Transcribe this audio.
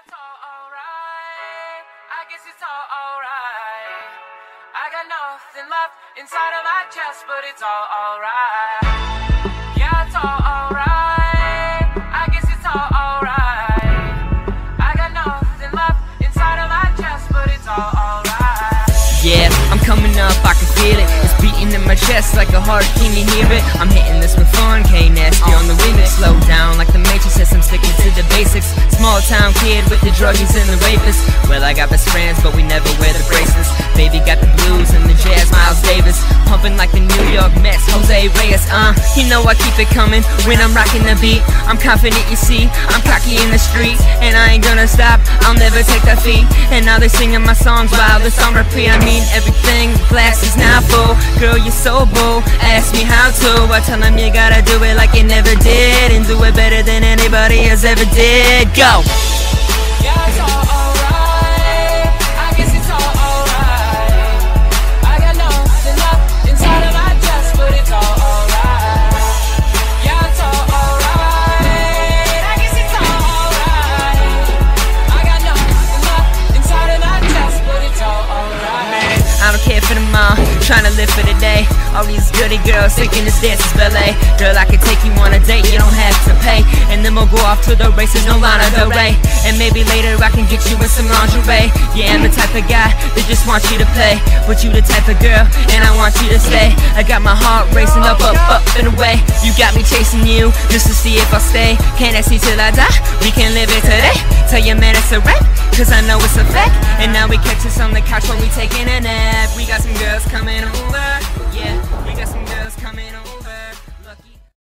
it's all alright. I guess it's all alright. I got nothing left inside of my chest, but it's all alright. Yeah, it's all alright. I guess it's all alright. I got nothing left inside of my chest, but it's all alright. Yeah, I'm coming up, I can feel it. It's beating in my chest like a heart, can you hear it? I'm hitting this with fun, K nasty on the remix. Slow down like the Matrix says I'm sticking. Small town kid with the druggies and the rapists. Well, I got best friends, but we never wear the bracelets. Baby got the blues and the jazz, Miles Davis. Pumping like the New York Mets, Jose Reyes. Uh, you know I keep it coming when I'm rocking the beat. I'm confident, you see. I'm cocky in the street, and I ain't gonna stop. I'll never take that And now they're singing my songs while the song repeat. I mean everything. Glass is now full. Girl, you're so bold. Ask me how to. I tell them you gotta do it like you never did, and do it better than anybody has ever did. Go. Care for all, trying to live for the day. All these goody girls thinking this dance is ballet. Girl, I can take you on a date, you don't have to pay. Then we'll go off to the races, no Lana Del Rey. And maybe later I can get you in some lingerie. Yeah, I'm the type of guy that just wants you to play. But you the type of girl, and I want you to stay. I got my heart racing up, up, up and away. You got me chasing you just to see if I stay. Can I see till I die? We can live it today. Tell your man it's a wrap, cause I know it's a fact. And now we catch us on the couch while we taking a nap. We got some girls coming over.